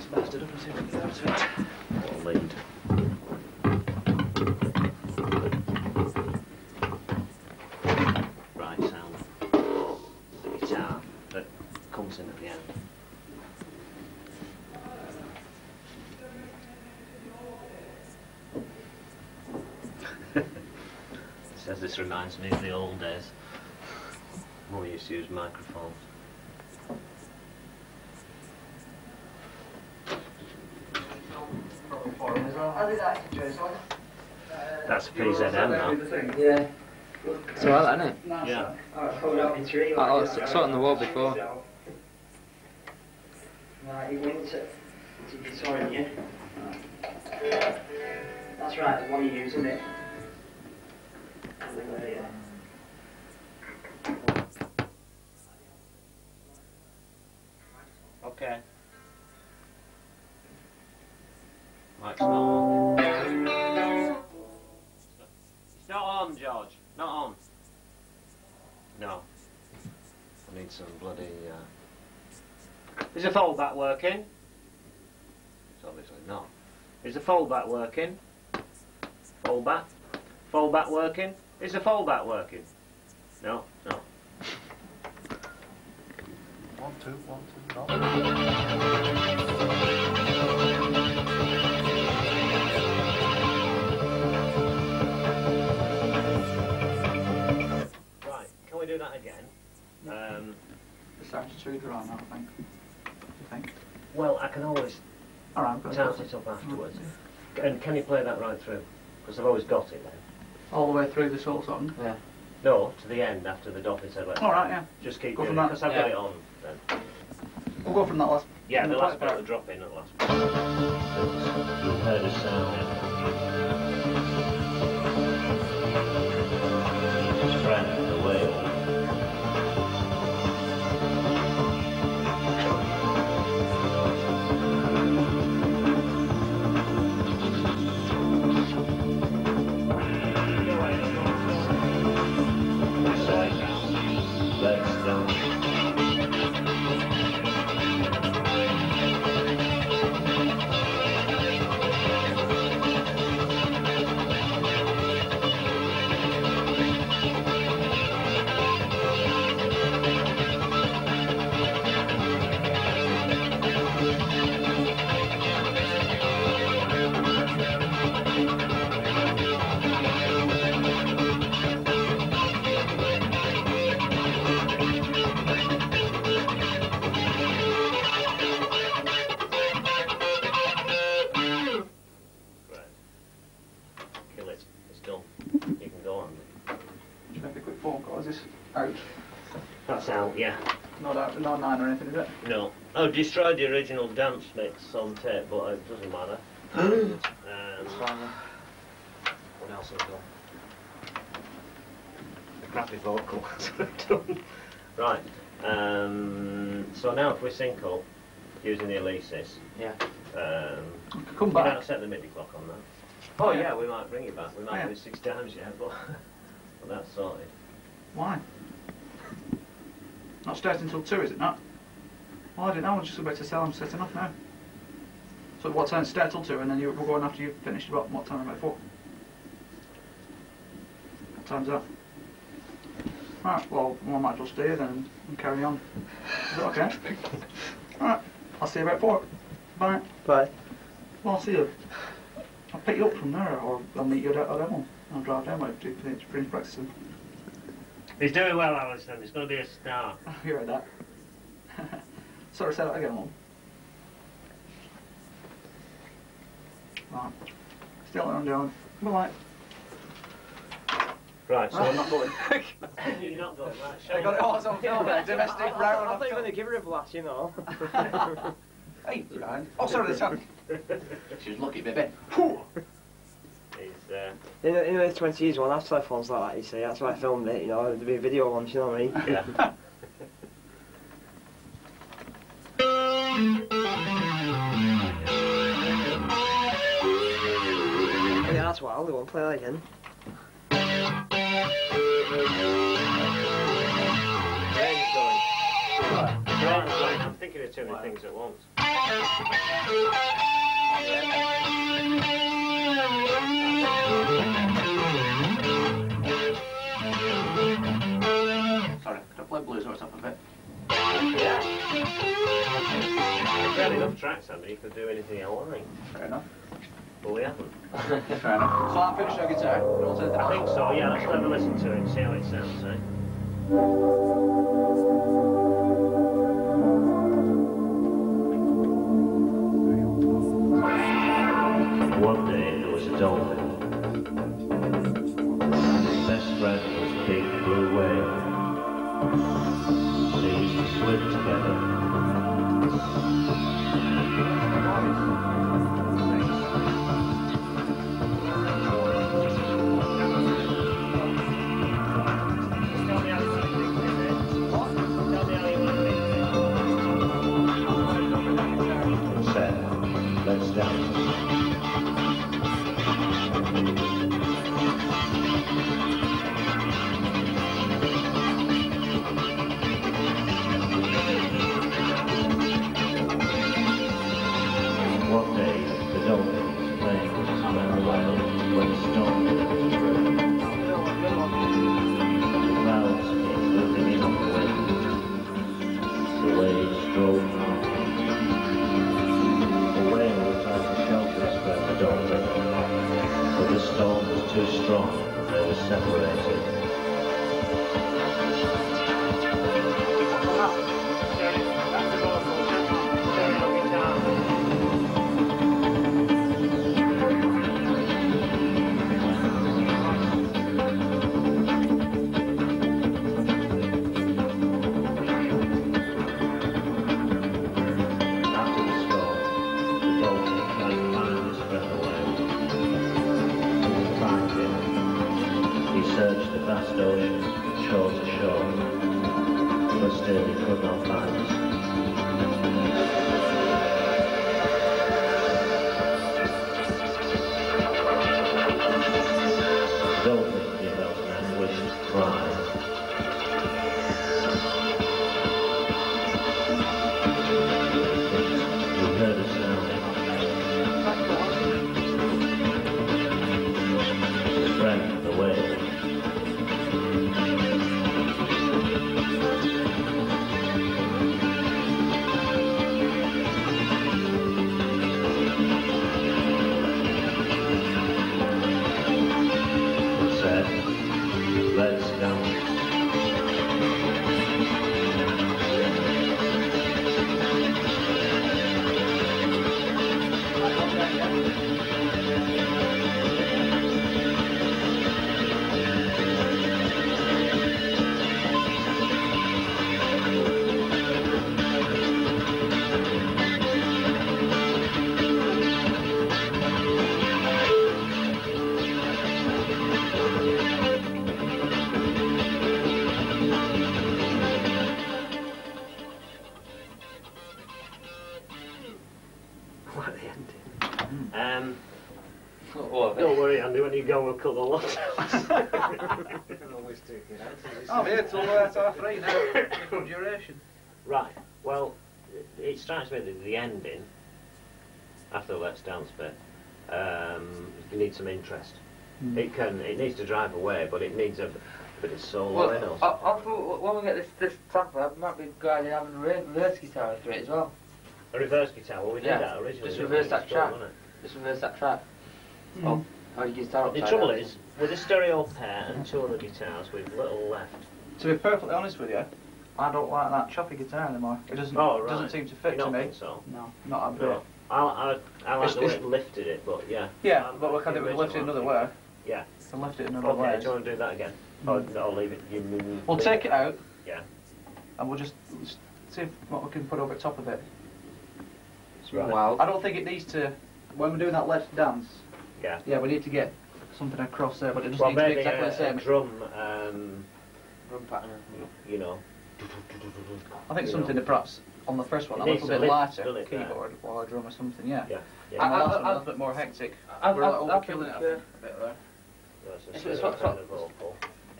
Miss Bastard doesn't seem to get out of it. What a lead. Right sound. The guitar that comes in at the end. Says this reminds me of the old days. when we used to use microphones. PZM now. Yeah. It's alright, isn't it? Yeah. I, I was- saw it on the wall before. Right, he went to, to Victoria, yeah? That's right, the one you use, isn't it? Need some bloody. Uh... Is the foldback working? It's obviously not. Is the foldback working? Foldback? Foldback working? Is the foldback working? No, no. One, two, one, two, no. Sound's too dry now, I think. You think? well, I can always All right, go Tart it up afterwards. And can you play that right through? Because I've always got it then. All the way through this whole song. Yeah. No, to the end after the dot is said. All right, yeah. Just keep Go doing from that. because I've got it on then. We'll go from that last. Yeah, the the last part. bit will drop in at the last bit. You heard a sound. Not out, not or anything, is it? No. I destroyed the original dance mix on tape, but it doesn't matter. um, what else have I done? The crappy vocal. I've done. Right. Um, so now if we sync up using the Alesis, Yeah. um, We could come you might set the MIDI clock on that. Oh Yeah. yeah, we might bring it back. We might Yeah. do it six times yeah, but, but that's sorted. Why? Not starting until two, is it not? Well, I didn't know. I was just about to sell. I'm setting off now. So what time start till two, and then you, we're going after you've finished. About what time? About four. What time's that? Right. Well, I might as well stay then and carry on. Is that okay? Right. I'll see you about four. Bye. Bye. Well, I'll see you. I'll pick you up from there, or I'll meet you at Elmore. I'll drive down with you to Prince Brexton. He's doing well, Alison. He's going to be a star. You heard that? Sorry, say that again, Mum. Right. Still on down. Bye. Right, so ah, I'm not going. you're not going, right? I got it oh, all on film there. Domestic round. I thought you were going to give her a blast, you know. Hey, Brian. Oh, sorry, this one. She was lucky, baby. Uh, in, the, in the 20 years, we'll have telephones like that, you see. That's why I filmed it, you know. There'd be a video on, you know what I mean? yeah. yeah, that's wild. They won't play that again. Brain's going. Brain's going. I'm thinking of too many things at once. Sorry, could I play blues or something a bit? Yeah. Barely enough tracks, Andy. You could do anything I like. Fair enough. But we haven't. Fair enough. So I finished our guitar. I think so, yeah. Let's have a listen to it and see how it sounds, eh? One day there was a dolphin. One day, the dolphin was playing the whale when storm vast ocean, shore to shore, but still he could not find us. The dolphin gave out an anguished cry. What the ending? Um, Oh, don't worry, Andy, when you go, we'll cut the lot I'm here till uh, till three now. Good duration. Right, well, it strikes me that the ending, after the Let's Dance bit, um, you need some interest. Mm. It can, it needs to drive away, but it needs a bit of soul Well, in or I. I thought when we get this this sample, it might be a good idea having a re- reverse guitar after it as well. A reverse guitar, well we did Yeah, that originally. just reverse that It's track. wasn't it? Just reverse that track. Mm. Oh, how do you guitar The trouble down? is, with a stereo pair and two other guitars, we've little left. To be perfectly honest with you, I don't like that choppy guitar anymore. It doesn't Oh, right. doesn't seem to fit You to me. so? No, not a bit. No. I, I, I like It's- the way it lifted it, but yeah. Yeah, Um, but we can the do it lift it another way. Yeah. So lift it another Okay, way. do you want to do that again? Mm. Or I'll leave it. You move. We'll leave take it out. Yeah. And we'll just s- see if, what we can put over top of it. Right. Wow. I don't think it needs to. When we're doing that let's dance. Yeah. Yeah, we need to get something across there, but it doesn't Well, need to be exactly a, the same. a drum, um, Drum pattern. you know. I think you something know. that perhaps on the first one It a little bit lift, lighter, doesn't it, there? keyboard or a drum or something. Yeah. Yeah. And Yeah. the I- last I- one a I- little bit more hectic. I- We're I- like I overkilling it. I think, think, a bit there. That's a It's- stereo it's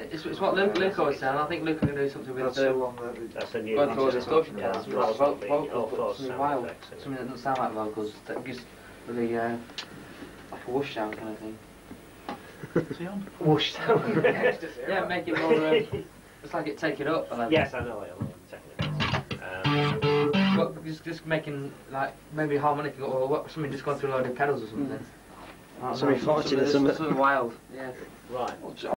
what- kind of vocal. It's, it's what Luke, Luke always said, and I think Luke can do something with the one that That's the new going towards guitar. distortion. Yeah, something that's like vo- what we- all vocals, but thought something wild, effects something that doesn't sound like vocals, that gives really uh, like a whoosh sound kind of thing. Is he on? Whoosh sound. Yeah, make it more. Um, it's like it take it up. a level. Yes, I know it. I know it. Um, But just, just making like maybe harmonic or what, something just going through a load of pedals or something. Something fortunate, something, something. something wild. Yeah. right.